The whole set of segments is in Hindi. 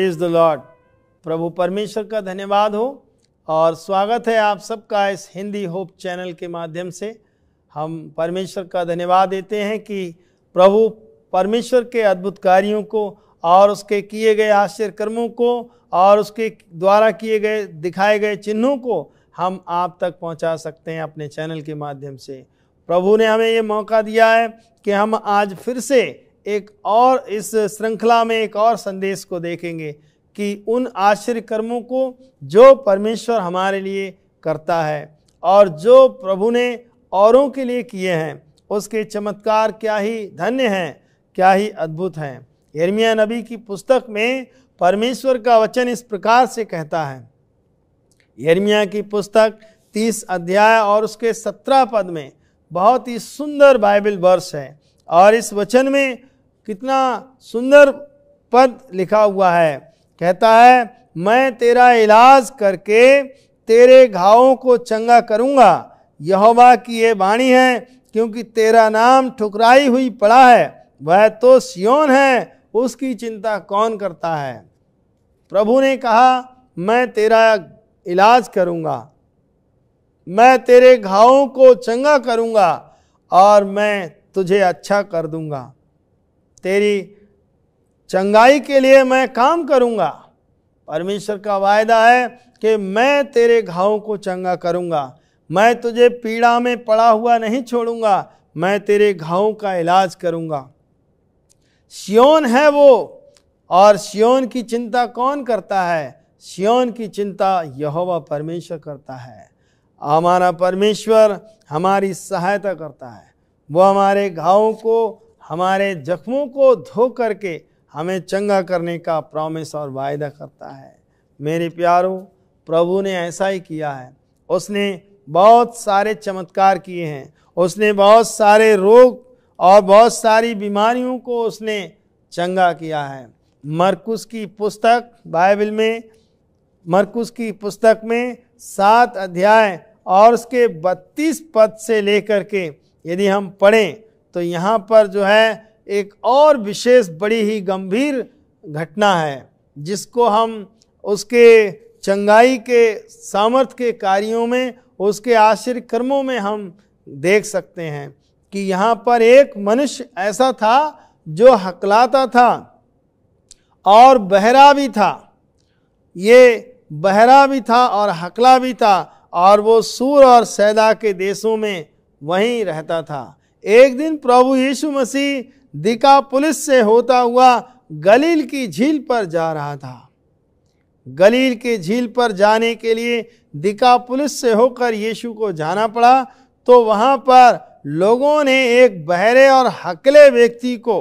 Praise the Lord. प्रभु परमेश्वर का धन्यवाद हो और स्वागत है आप सबका इस हिंदी होप चैनल के माध्यम से। हम परमेश्वर का धन्यवाद देते हैं कि प्रभु परमेश्वर के अद्भुत कार्यों को और उसके किए गए आश्चर्य कर्मों को और उसके द्वारा किए गए, दिखाए गए चिन्हों को हम आप तक पहुँचा सकते हैं अपने चैनल के माध्यम से। प्रभु ने हमें ये मौका दिया है कि हम आज फिर से एक और इस श्रृंखला में एक और संदेश को देखेंगे कि उन आश्चर्य कर्मों को जो परमेश्वर हमारे लिए करता है और जो प्रभु ने औरों के लिए किए हैं, उसके चमत्कार क्या ही धन्य हैं, क्या ही अद्भुत हैं। यर्मिया नबी की पुस्तक में परमेश्वर का वचन इस प्रकार से कहता है। यर्मिया की पुस्तक तीस अध्याय और उसके सत्रह पद में बहुत ही सुंदर बाइबल वर्ष है और इस वचन में कितना सुंदर पद लिखा हुआ है। कहता है, मैं तेरा इलाज करके तेरे घावों को चंगा करूँगा। यहोवा की ये वाणी है, क्योंकि तेरा नाम ठुकराई हुई पड़ा है। वह तो सियोन है, उसकी चिंता कौन करता है? प्रभु ने कहा, मैं तेरा इलाज करूँगा। मैं तेरे घावों को चंगा करूँगा और मैं तुझे अच्छा कर दूँगा। तेरी चंगाई के लिए मैं काम करूँगा। परमेश्वर का वायदा है कि मैं तेरे घावों को चंगा करूँगा। मैं तुझे पीड़ा में पड़ा हुआ नहीं छोड़ूँगा। मैं तेरे घावों का इलाज करूँगा। सियोन है वो, और सियोन की चिंता कौन करता है? सियोन की चिंता यहोवा परमेश्वर करता है। हमारा परमेश्वर हमारी सहायता करता है। वो हमारे घावों को हमारे जख्मों को धो करके हमें चंगा करने का प्रॉमिस और वायदा करता है। मेरे प्यारों, प्रभु ने ऐसा ही किया है। उसने बहुत सारे चमत्कार किए हैं। उसने बहुत सारे रोग और बहुत सारी बीमारियों को उसने चंगा किया है। मरकुस की पुस्तक, बाइबल में, मरकुस की पुस्तक में सात अध्याय और उसके बत्तीस पद से लेकर के यदि हम पढ़ें तो यहाँ पर जो है एक और विशेष बड़ी ही गंभीर घटना है, जिसको हम उसके चंगाई के सामर्थ्य के कार्यों में, उसके आश्चर्य कर्मों में हम देख सकते हैं कि यहाँ पर एक मनुष्य ऐसा था जो हकलाता था और बहरा भी था। ये बहरा भी था और हकला भी था और वो सूर और सैदा के देशों में वहीं रहता था। एक दिन प्रभु यीशु मसीह दिका पुलिस से होता हुआ गलील की झील पर जा रहा था। गलील के झील पर जाने के लिए दिका पुलिस से होकर यीशु को जाना पड़ा तो वहाँ पर लोगों ने एक बहरे और हकले व्यक्ति को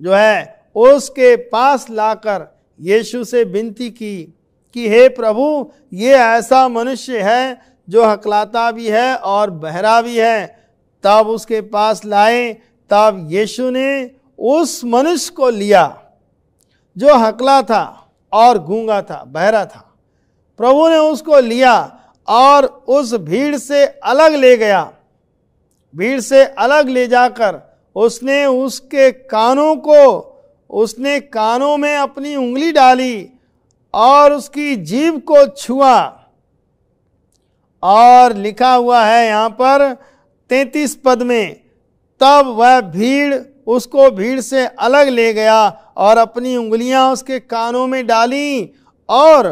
जो है, उसके पास लाकर यीशु से विनती की कि, हे प्रभु, ये ऐसा मनुष्य है जो हकलाता भी है और बहरा भी है तब उसके पास लाए, तब यीशु ने उस मनुष्य को लिया, जो हकला था और गूँगा था, बहरा था। प्रभु ने उसको लिया और उस भीड़ से अलग ले गया। भीड़ से अलग ले जाकर उसने उसके कानों को, उसने कानों में अपनी उंगली डाली और उसकी जीभ को छुआ। और लिखा हुआ है यहाँ पर तैतीस पद में, तब वह भीड़ उसको भीड़ से अलग ले गया और अपनी उंगलियाँ उसके कानों में डाली और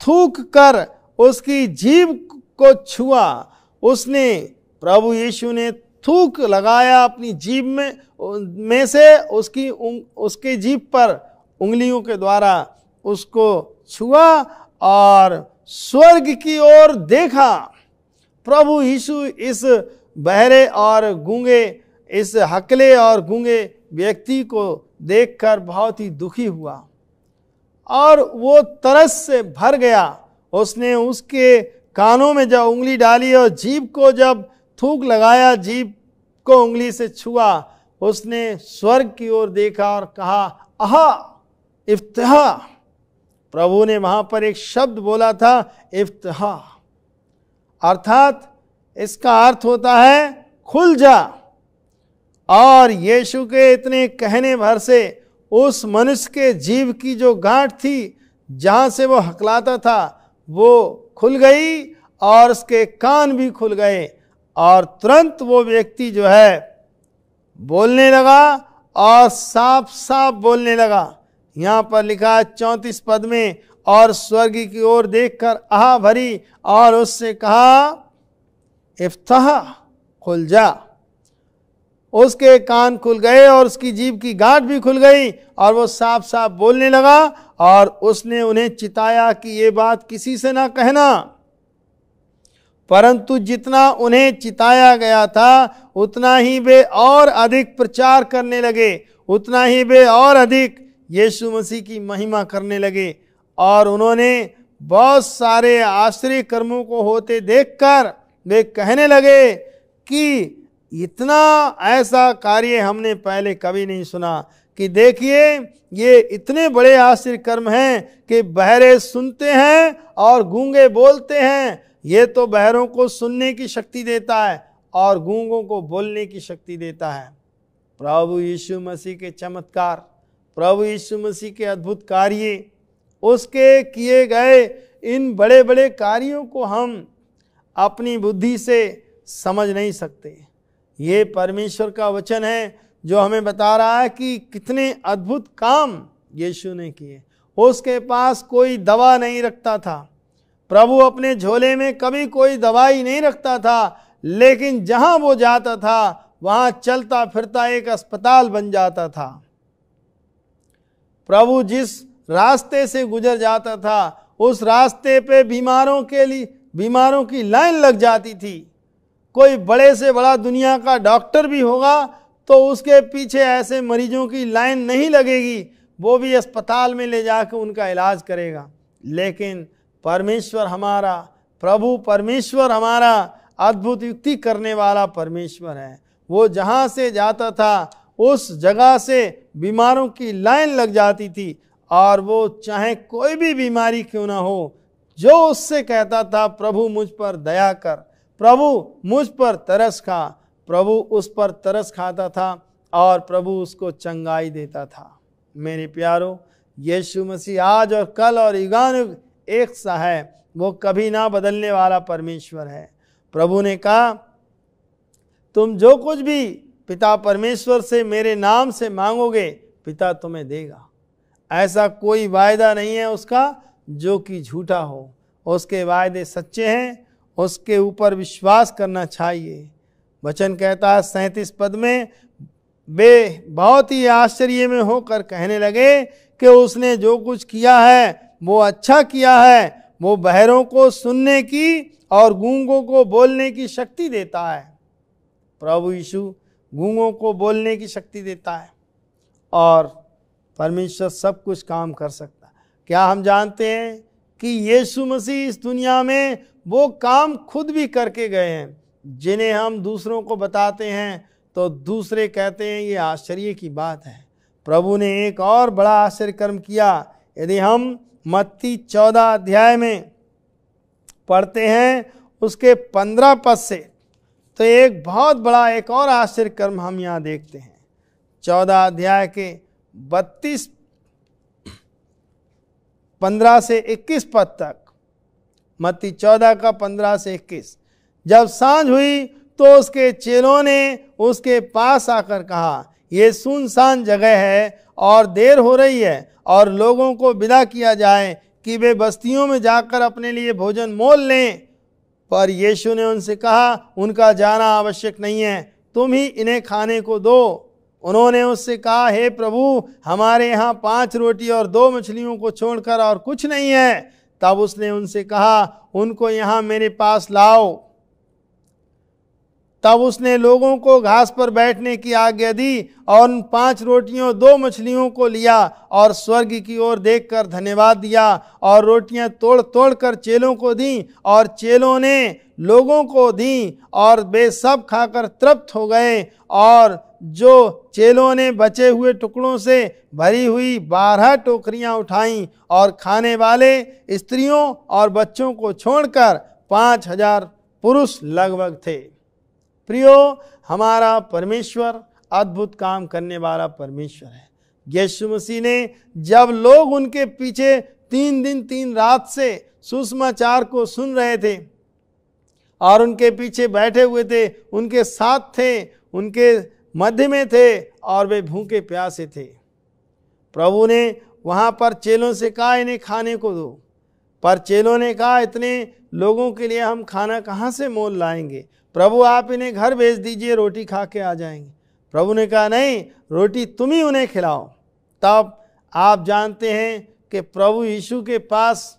थूक कर उसकी जीभ को छुआ। उसने प्रभु यीशु ने थूक लगाया अपनी जीभ में में से उसकी उसके जीभ पर उंगलियों के द्वारा उसको छुआ और स्वर्ग की ओर देखा। प्रभु यीशु इस बहरे और गूँगे, इस हकले और गूँगे व्यक्ति को देखकर बहुत ही दुखी हुआ। और वो तरस से भर गया। उसने उसके कानों में जब उंगली डाली और जीप को जब थूक लगाया जीप को उंगली से छुआ, उसने स्वर्ग की ओर देखा और कहा, आहा, इफ्तहा। प्रभु ने वहाँ पर एक शब्द बोला था, इफ्तहा। अर्थात इसका अर्थ होता है, खुल जा। और यीशु के इतने कहने भर से उस मनुष्य के जीव की जो गांठ थी, जहाँ से वो हकलाता था, वो खुल गई और उसके कान भी खुल गए और तुरंत वो व्यक्ति जो है, बोलने लगा और साफ़ साफ़ बोलने लगा। यहाँ पर लिखा है, चौंतीस पद में और स्वर्ग की ओर देखकर आह भरी और उससे कहा इफ्ताह खुल जा। उसके कान खुल गए और उसकी जीव की गांठ भी खुल गई और वो साफ़ साफ़ बोलने लगा और उसने उन्हें चिताया कि ये बात किसी से ना कहना। परंतु जितना उन्हें चिताया गया था, उतना ही वे और अधिक प्रचार करने लगे, उतना ही वे और अधिक यीशु मसीह की महिमा करने लगे और उन्होंने बहुत सारे आश्रय कर्मों को होते देखकर वे कहने लगे कि इतना ऐसा कार्य हमने पहले कभी नहीं सुना, कि देखिए, ये इतने बड़े आश्चर्य कर्म हैं कि बहरे सुनते हैं और गूँगे बोलते हैं। ये तो बहरों को सुनने की शक्ति देता है और गूंगों को बोलने की शक्ति देता है। प्रभु यीशु मसीह के चमत्कार, प्रभु यीशु मसीह के अद्भुत कार्य, उसके किए गए इन बड़े बड़े कार्यों को हम अपनी बुद्धि से समझ नहीं सकते। ये परमेश्वर का वचन है, जो हमें बता रहा है कि कितने अद्भुत काम यीशु ने किए। उसके पास कोई दवा नहीं रखता था। प्रभु अपने झोले में कभी कोई दवाई नहीं रखता था, लेकिन जहाँ वो जाता था, वहाँ चलता फिरता एक अस्पताल बन जाता था। प्रभु जिस रास्ते से गुजर जाता था, उस रास्ते पे बीमारों के लिए बीमारों की लाइन लग जाती थी। कोई बड़े से बड़ा दुनिया का डॉक्टर भी होगा तो उसके पीछे ऐसे मरीजों की लाइन नहीं लगेगी। वो भी अस्पताल में ले जाकर उनका इलाज करेगा। लेकिन परमेश्वर हमारा, प्रभु परमेश्वर हमारा अद्भुत युक्ति करने वाला परमेश्वर है। वो जहाँ से जाता था, उस जगह से बीमारों की लाइन लग जाती थी। और वो चाहे कोई भी बीमारी क्यों ना हो जो उससे कहता था, प्रभु मुझ पर दया कर, प्रभु मुझ पर तरस खा। प्रभु उस पर तरस खाता था और प्रभु उसको चंगाई देता था। मेरे प्यारो, यीशु मसीह आज और कल और युगानुग एक सा है, वो कभी ना बदलने वाला परमेश्वर है। प्रभु ने कहा, तुम जो कुछ भी पिता परमेश्वर से मेरे नाम से मांगोगे, पिता तुम्हें देगा। ऐसा कोई वायदा नहीं है उसका जो कि झूठा हो, उसके वायदे सच्चे हैं, उसके ऊपर विश्वास करना चाहिए। वचन कहता है, सैंतीस पद में वे बहुत ही आश्चर्य में होकर कहने लगे कि उसने जो कुछ किया है, वो अच्छा किया है। वो बहरों को सुनने की और गूंगों को बोलने की शक्ति देता है। प्रभु यीशु गूंगों को बोलने की शक्ति देता है और परमेश्वर सब कुछ काम कर सकता है। क्या हम जानते हैं कि यीशु मसीह इस दुनिया में वो काम खुद भी करके गए हैं? जिन्हें हम दूसरों को बताते हैं तो दूसरे कहते हैं, ये आश्चर्य की बात है। प्रभु ने एक और बड़ा आश्चर्य कर्म किया। यदि हम मत्ती चौदह अध्याय में पढ़ते हैं, उसके पंद्रह पद से तो एक बहुत बड़ा, एक और आश्चर्य कर्म हम यहाँ देखते हैं। चौदह अध्याय के बत्तीस पंद्रह से इक्कीस पद तक। मत्ती चौदह का पंद्रह से इक्कीस। जब साँझ हुई तो उसके चेलों ने उसके पास आकर कहा, ये सुनसान जगह है और देर हो रही है और लोगों को विदा किया जाए कि वे बस्तियों में जाकर अपने लिए भोजन मोल लें। पर यीशु ने उनसे कहा, उनका जाना आवश्यक नहीं है, तुम ही इन्हें खाने को दो। उन्होंने उससे कहा, हे प्रभु, हमारे यहाँ पाँच रोटी और दो मछलियों को छोड़कर और कुछ नहीं है। तब उसने उनसे कहा, उनको यहाँ मेरे पास लाओ। तब उसने लोगों को घास पर बैठने की आज्ञा दी और उन पाँच रोटियों दो मछलियों को लिया और स्वर्ग की ओर देखकर धन्यवाद दिया और रोटियाँ तोड़ तोड़ कर चेलों को दी और चेलों ने लोगों को दी और वे सब खाकर तृप्त हो गए और जो चेलों ने बचे हुए टुकड़ों से भरी हुई बारह टोकरियाँ उठाईं और खाने वाले स्त्रियों और बच्चों को छोड़कर पाँच हज़ार पुरुष लगभग थे। प्रियो, हमारा परमेश्वर अद्भुत काम करने वाला परमेश्वर है। यीशु मसीह ने जब लोग उनके पीछे तीन दिन, तीन रात से सुषमाचार को सुन रहे थे और उनके पीछे बैठे हुए थे, उनके साथ थे, उनके मध्य में थे और वे भूखे प्यासे थे। प्रभु ने वहाँ पर चेलों से कहा, इन्हें खाने को दो। पर चेलों ने कहा, इतने लोगों के लिए हम खाना कहाँ से मोल लाएँगे? प्रभु, आप इन्हें घर भेज दीजिए, रोटी खा के आ जाएँगे। प्रभु ने कहा, नहीं, रोटी तुम ही उन्हें खिलाओ। तब आप जानते हैं कि प्रभु यीशु के पास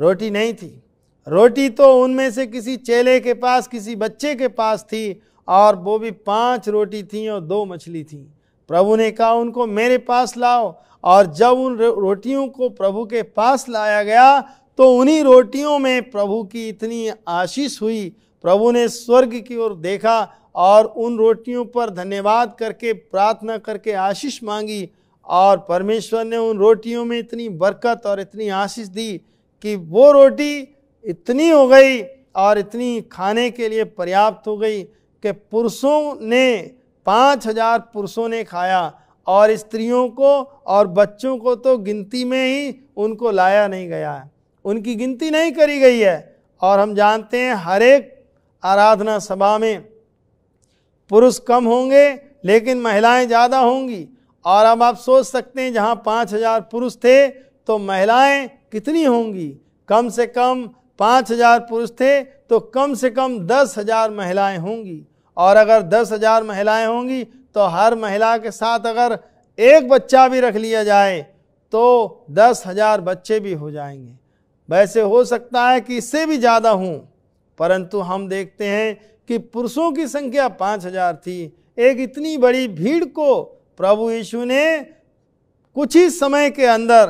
रोटी नहीं थी। रोटी तो उनमें से किसी चेले के पास, किसी बच्चे के पास थी, और वो भी पाँच रोटी थी और दो मछली थी। प्रभु ने कहा, उनको मेरे पास लाओ। और जब उन रोटियों को प्रभु के पास लाया गया तो उन्हीं रोटियों में प्रभु की इतनी आशीष हुई प्रभु ने स्वर्ग की ओर देखा और उन रोटियों पर धन्यवाद करके, प्रार्थना करके आशीष मांगी और परमेश्वर ने उन रोटियों में इतनी बरकत और इतनी आशीष दी कि वो रोटी इतनी हो गई और इतनी खाने के लिए पर्याप्त हो गई कि पुरुषों ने, पाँच हज़ार पुरुषों ने खाया और स्त्रियों को और बच्चों को तो गिनती में ही उनको लाया नहीं गया है। उनकी गिनती नहीं करी गई है और हम जानते हैं हर एक आराधना सभा में पुरुष कम होंगे, लेकिन महिलाएँ ज़्यादा होंगी। और अब आप सोच सकते हैं, जहाँ पाँच हज़ार पुरुष थे तो महिलाएँ कितनी होंगी? कम से कम पाँच हज़ार पुरुष थे तो कम से कम दस हज़ार महिलाएँ होंगी। और अगर दस हज़ार महिलाएँ होंगी तो हर महिला के साथ अगर एक बच्चा भी रख लिया जाए तो दस हज़ार बच्चे भी हो जाएँगे। वैसे हो सकता है कि इससे भी ज़्यादा हों। परंतु हम देखते हैं कि पुरुषों की संख्या पाँच हज़ार थी। एक इतनी बड़ी भीड़ को प्रभु यीशु ने कुछ ही समय के अंदर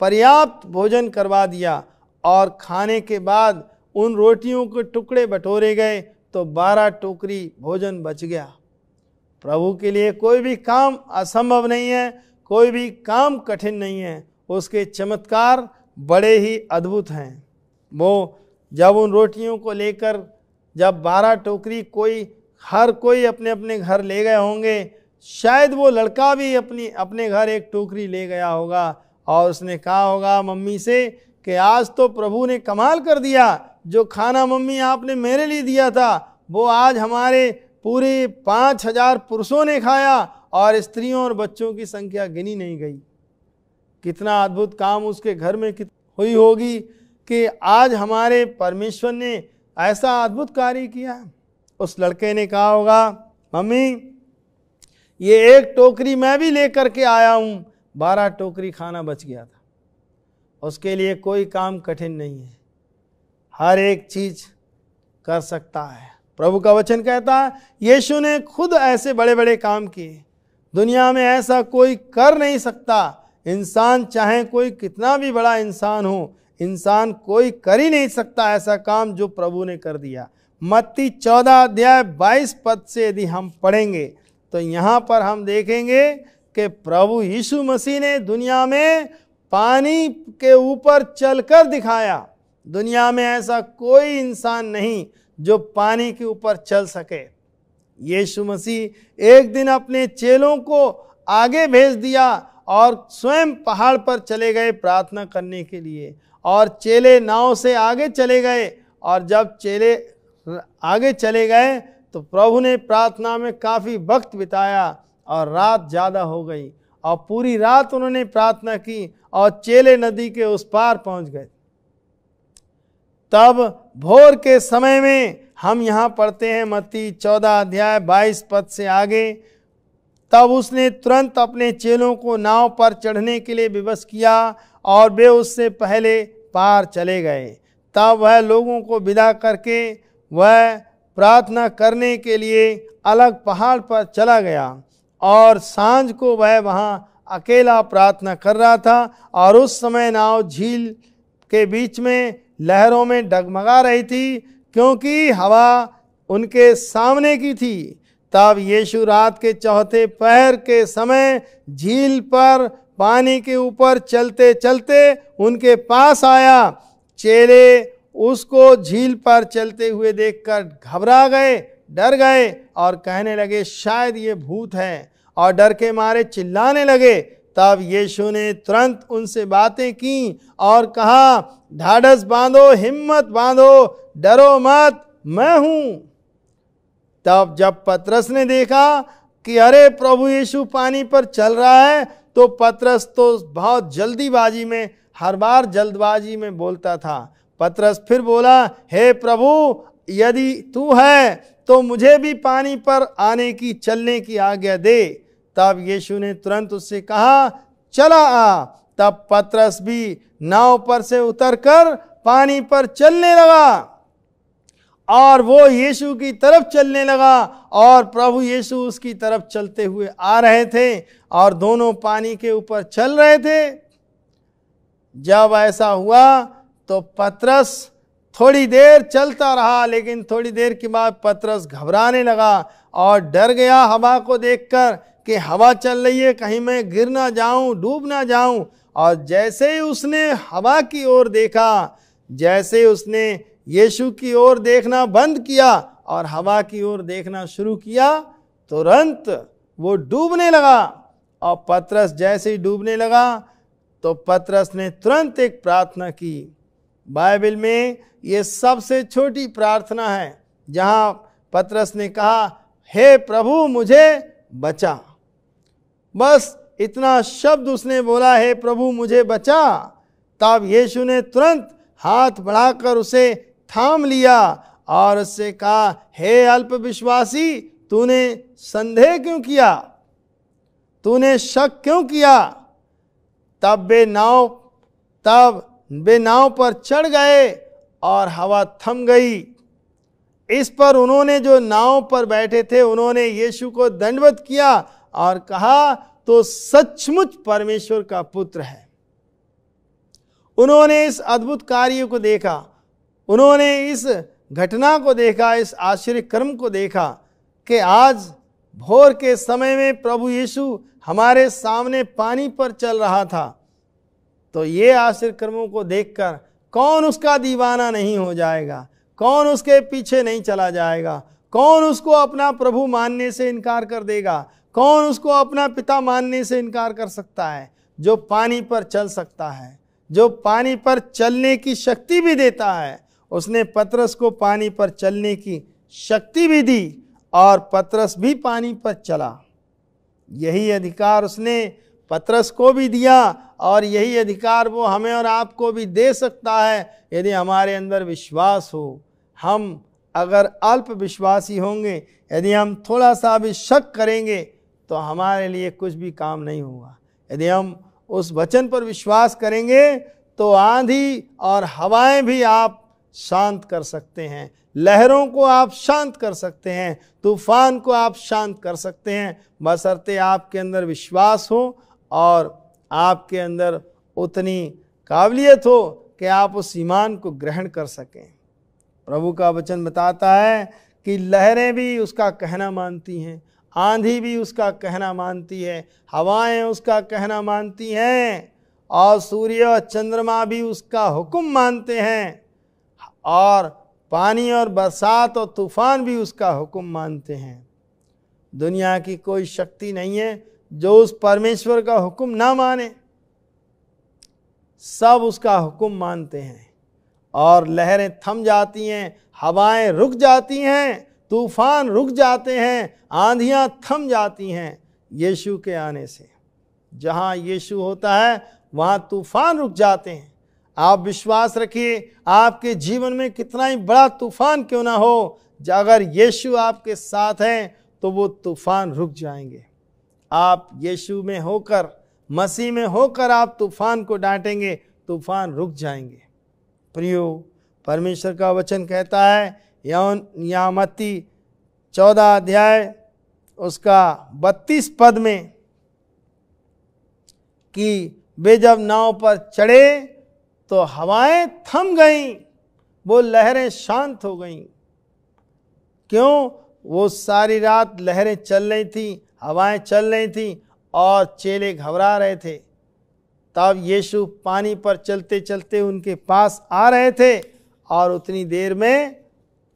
पर्याप्त भोजन करवा दिया और खाने के बाद उन रोटियों के टुकड़े बटोरे गए तो बारह टोकरी भोजन बच गया। प्रभु के लिए कोई भी काम असंभव नहीं है, कोई भी काम कठिन नहीं है। उसके चमत्कार बड़े ही अद्भुत हैं। वो जब उन रोटियों को लेकर जब बारह टोकरी कोई, हर कोई अपने अपने घर ले गए होंगे, शायद वो लड़का भी अपनी, अपने घर एक टोकरी ले गया होगा। और उसने कहा होगा, मम्मी से कि आज तो प्रभु ने कमाल कर दिया, जो खाना मम्मी आपने मेरे लिए दिया था, वो आज हमारे पूरे पाँच हज़ार पुरुषों ने खाया और स्त्रियों और बच्चों की संख्या गिनी नहीं गई। कितना अद्भुत काम उसके घर में हुई होगी। कि आज हमारे परमेश्वर ने ऐसा अद्भुत कार्य किया। उस लड़के ने कहा होगा, मम्मी, ये एक टोकरी मैं भी लेकर के आया हूँ। बारह टोकरी खाना बच गया था। उसके लिए कोई काम कठिन नहीं है। हर एक चीज़ कर सकता है। प्रभु का वचन कहता है, यीशु ने खुद ऐसे बड़े बड़े काम किए। दुनिया में ऐसा कोई कर नहीं सकता। इंसान चाहे कोई कितना भी बड़ा इंसान हो इंसान कोई कर ही नहीं सकता ऐसा काम जो प्रभु ने कर दिया। मत्ती चौदह अध्याय बाईस पद से यदि हम पढ़ेंगे तो यहाँ पर हम देखेंगे कि प्रभु यीशु मसीह ने दुनिया में पानी के ऊपर चलकर दिखाया। दुनिया में ऐसा कोई इंसान नहीं जो पानी के ऊपर चल सके। यीशु मसीह एक दिन अपने चेलों को आगे भेज दिया और स्वयं पहाड़ पर चले गए प्रार्थना करने के लिए। और चेले नाव से आगे चले गए। और जब चेले आगे चले गए तो प्रभु ने प्रार्थना में काफ़ी वक्त बिताया और रात ज़्यादा हो गई और पूरी रात उन्होंने प्रार्थना की और चेले नदी के उस पार पहुँच गए। तब भोर के समय में हम यहाँ पढ़ते हैं मत्ती चौदह अध्याय बाईस पद से आगे। तब उसने तुरंत अपने चेलों को नाव पर चढ़ने के लिए विवश किया और वे उससे पहले पार चले गए। तब वह लोगों को विदा करके वह प्रार्थना करने के लिए अलग पहाड़ पर चला गया और साँझ को वह वहाँ अकेला प्रार्थना कर रहा था और उस समय नाव झील के बीच में लहरों में डगमगा रही थी क्योंकि हवा उनके सामने की थी। तब यीशु रात के चौथे पहर के समय झील पर पानी के ऊपर चलते चलते उनके पास आया। चेले उसको झील पर चलते हुए देखकर घबरा गए, डर गए और कहने लगे, शायद ये भूत है। और डर के मारे चिल्लाने लगे। तब यीशु ने तुरंत उनसे बातें की और कहा, ढाढ़स बांधो, हिम्मत बांधो, डरो मत, मैं हूँ। तब जब पतरस ने देखा कि अरे प्रभु यीशु पानी पर चल रहा है तो पतरस तो बहुत जल्दीबाजी में, हर बार जल्दबाजी में बोलता था। पतरस फिर बोला, हे प्रभु, यदि तू है तो मुझे भी पानी पर आने की, चलने की आज्ञा दे। तब यीशु ने तुरंत उससे कहा, चला आ। तब पतरस भी नाव पर से उतरकर पानी पर चलने लगा। और वो यीशु की तरफ़ चलने लगा और प्रभु यीशु उसकी तरफ़ चलते हुए आ रहे थे और दोनों पानी के ऊपर चल रहे थे। जब ऐसा हुआ तो पतरस थोड़ी देर चलता रहा, लेकिन थोड़ी देर के बाद पतरस घबराने लगा और डर गया हवा को देखकर कि हवा चल रही है, कहीं मैं गिर ना जाऊँ, डूब ना जाऊँ। और जैसे ही उसने हवा की ओर देखा, जैसे उसने यीशु की ओर देखना बंद किया और हवा की ओर देखना शुरू किया, तुरंत वो डूबने लगा। और पतरस जैसे ही डूबने लगा तो पतरस ने तुरंत एक प्रार्थना की। बाइबल में ये सबसे छोटी प्रार्थना है, जहाँ पतरस ने कहा, हे प्रभु, मुझे बचा। बस इतना शब्द उसने बोला, हे प्रभु, मुझे बचा। तब यीशु ने तुरंत हाथ बढ़ाकर उसे थाम लिया और उससे कहा, हे अल्प विश्वासी तूने संदेह क्यों किया? तूने शक क्यों किया? तब वे नाव, तब वे नाव पर चढ़ गए और हवा थम गई। इस पर उन्होंने जो नाव पर बैठे थे, उन्होंने यीशु को दंडवत किया और कहा तो सचमुच परमेश्वर का पुत्र है। उन्होंने इस अद्भुत कार्य को देखा। उन्होंने इस घटना को देखा, इस आश्चर्य कर्म को देखा कि आज भोर के समय में प्रभु यीशु हमारे सामने पानी पर चल रहा था। तो ये आश्चर्य कर्मों को देखकर कौन उसका दीवाना नहीं हो जाएगा? कौन उसके पीछे नहीं चला जाएगा? कौन उसको अपना प्रभु मानने से इनकार कर देगा? कौन उसको अपना पिता मानने से इनकार कर सकता है? जो पानी पर चल सकता है, जो पानी पर चलने की शक्ति भी देता है उसने पतरस को पानी पर चलने की शक्ति भी दी और पतरस भी पानी पर चला। यही अधिकार उसने पतरस को भी दिया और यही अधिकार वो हमें और आपको भी दे सकता है। यदि हमारे अंदर विश्वास हो, हम अगर अल्प विश्वासी होंगे, यदि हम थोड़ा सा भी शक करेंगे तो हमारे लिए कुछ भी काम नहीं होगा। यदि हम उस वचन पर विश्वास करेंगे तो आंधी और हवाएँ भी आप शांत कर सकते हैं। लहरों को आप शांत कर सकते हैं, तूफ़ान को आप शांत कर सकते हैं। बसरते आपके अंदर विश्वास हो और आपके अंदर उतनी काबिलियत हो कि आप उस ईमान को ग्रहण कर सकें। प्रभु का वचन बताता है कि लहरें भी उसका कहना मानती हैं, आंधी भी उसका कहना मानती है, हवाएँ उसका कहना मानती हैं और सूर्य और चंद्रमा भी उसका हुक्म मानते हैं। और पानी और बरसात और तूफ़ान भी उसका हुक्म मानते हैं। दुनिया की कोई शक्ति नहीं है जो उस परमेश्वर का हुक्म ना माने। सब उसका हुक्म मानते हैं और लहरें थम जाती हैं, हवाएँ रुक जाती हैं, तूफ़ान रुक जाते हैं, आंधियाँ थम जाती हैं यीशु के आने से। जहाँ यीशु होता है, वहाँ तूफ़ान रुक जाते हैं। आप विश्वास रखिए, आपके जीवन में कितना ही बड़ा तूफ़ान क्यों ना हो अगर यीशु आपके साथ हैं तो वो तूफ़ान रुक जाएँगे। आप यीशु में होकर, मसीह में होकर आप तूफ़ान को डांटेंगे, तूफ़ान रुक जाएँगे। प्रियो, परमेश्वर का वचन कहता है यौन यामती चौदह अध्याय, उसका बत्तीस पद में, कि वे जब नाव पर चढ़े तो हवाएँ थम गईं, वो लहरें शांत हो गईं। क्यों? वो सारी रात लहरें चल रही थी, हवाएँ चल रही थी और चेले घबरा रहे थे। तब यीशु पानी पर चलते चलते उनके पास आ रहे थे और उतनी देर में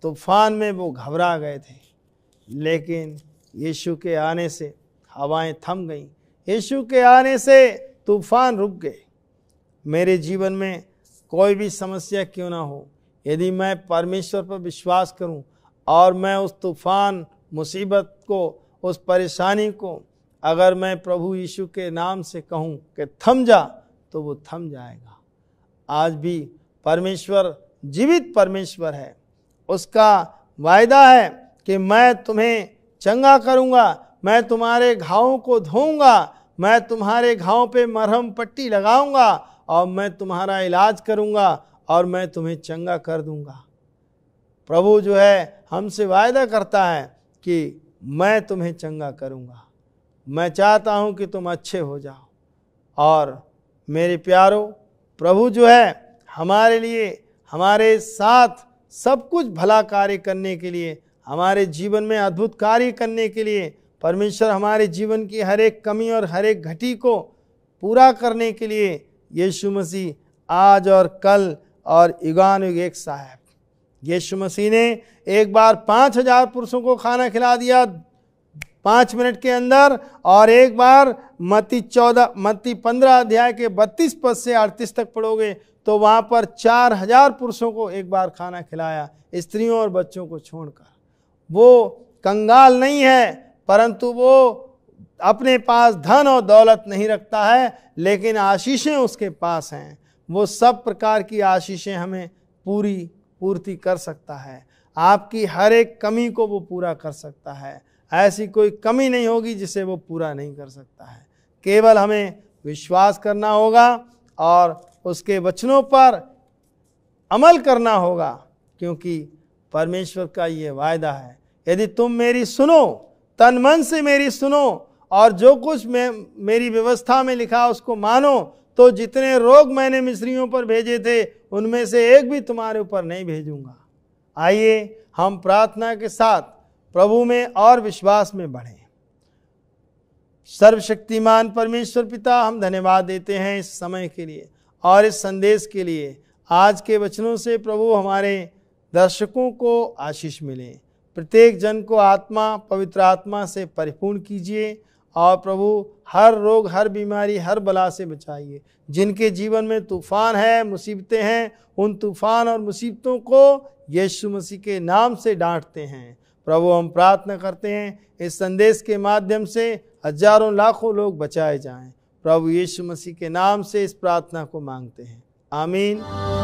तूफ़ान में वो घबरा गए थे। लेकिन यीशु के आने से हवाएँ थम गईं। यीशु के आने से तूफ़ान रुक गए। मेरे जीवन में कोई भी समस्या क्यों ना हो? यदि मैं परमेश्वर पर विश्वास करूँ और मैं उस तूफ़ान, मुसीबत को, उस परेशानी को, अगर मैं प्रभु यीशु के नाम से कहूँ कि थम जा तो वो थम जाएगा। आज भी परमेश्वर, जीवित परमेश्वर है। उसका वायदा है कि मैं तुम्हें चंगा करूँगा, मैं तुम्हारे घावों को धोऊँगा, मैं तुम्हारे घावों पे मरहम पट्टी लगाऊँगा और मैं तुम्हारा इलाज करूँगा और मैं तुम्हें चंगा कर दूँगा। प्रभु जो है हमसे वायदा करता है कि मैं तुम्हें चंगा करूँगा। मैं चाहता हूँ कि तुम अच्छे हो जाओ। और मेरे प्यारो, प्रभु जो है हमारे लिए, हमारे साथ सब कुछ भला कार्य करने के लिए, हमारे जीवन में अद्भुत कार्य करने के लिए, परमेश्वर हमारे जीवन की हर एक कमी और हर एक घटी को पूरा करने के लिए यीशु मसीह आज और कल और युगान युग एक साहब। यीशु मसीह ने एक बार पाँच हज़ार पुरुषों को खाना खिला दिया पाँच मिनट के अंदर और एक बार मती चौदह मती पंद्रह अध्याय के बत्तीस पद से अड़तीस तक पढ़ोगे तो वहाँ पर चार हज़ार पुरुषों को एक बार खाना खिलाया, स्त्रियों और बच्चों को छोड़कर। वो कंगाल नहीं है, परंतु वो अपने पास धन और दौलत नहीं रखता है, लेकिन आशीषें उसके पास हैं। वो सब प्रकार की आशीषें हमें पूरी, पूर्ति कर सकता है। आपकी हर एक कमी को वो पूरा कर सकता है। ऐसी कोई कमी नहीं होगी जिसे वो पूरा नहीं कर सकता है। केवल हमें विश्वास करना होगा और उसके वचनों पर अमल करना होगा, क्योंकि परमेश्वर का ये वायदा है। यदि तुम मेरी सुनो, तन मन से मेरी सुनो और जो कुछ मैं, मेरी व्यवस्था में लिखा, उसको मानो तो जितने रोग मैंने मिस्रियों पर भेजे थे, उनमें से एक भी तुम्हारे ऊपर नहीं भेजूँगा। आइए, हम प्रार्थना के साथ प्रभु में और विश्वास में बढ़ें। सर्वशक्तिमान परमेश्वर पिता, हम धन्यवाद देते हैं इस समय के लिए और इस संदेश के लिए। आज के वचनों से प्रभु हमारे दर्शकों को आशीष मिले। प्रत्येक जन को आत्मा, पवित्र आत्मा से परिपूर्ण कीजिए। और प्रभु, हर रोग, हर बीमारी, हर बला से बचाइए। जिनके जीवन में तूफ़ान है, मुसीबतें हैं, उन तूफ़ान और मुसीबतों को यीशु मसीह के नाम से डांटते हैं। प्रभु, हम प्रार्थना करते हैं, इस संदेश के माध्यम से हज़ारों लाखों लोग बचाए जाएँ। प्रभु यीशु मसीह के नाम से इस प्रार्थना को मांगते हैं। आमीन।